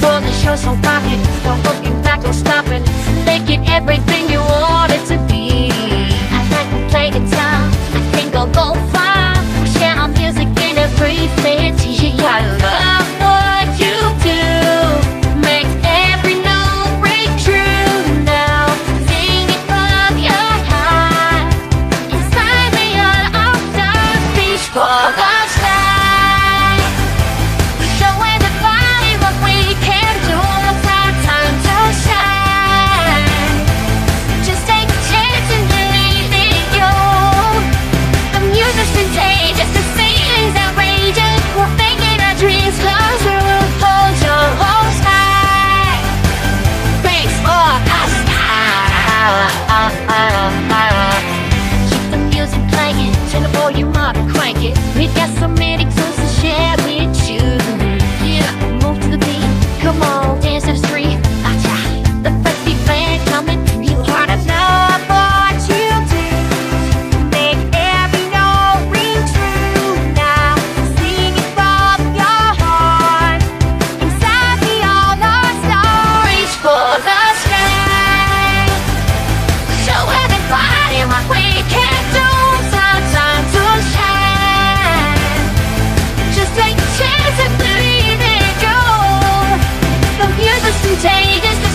for the show, so pop it. Don't look back, don't stop it. Make it everything you want it to be. I like to play guitar. We with your somatic contagious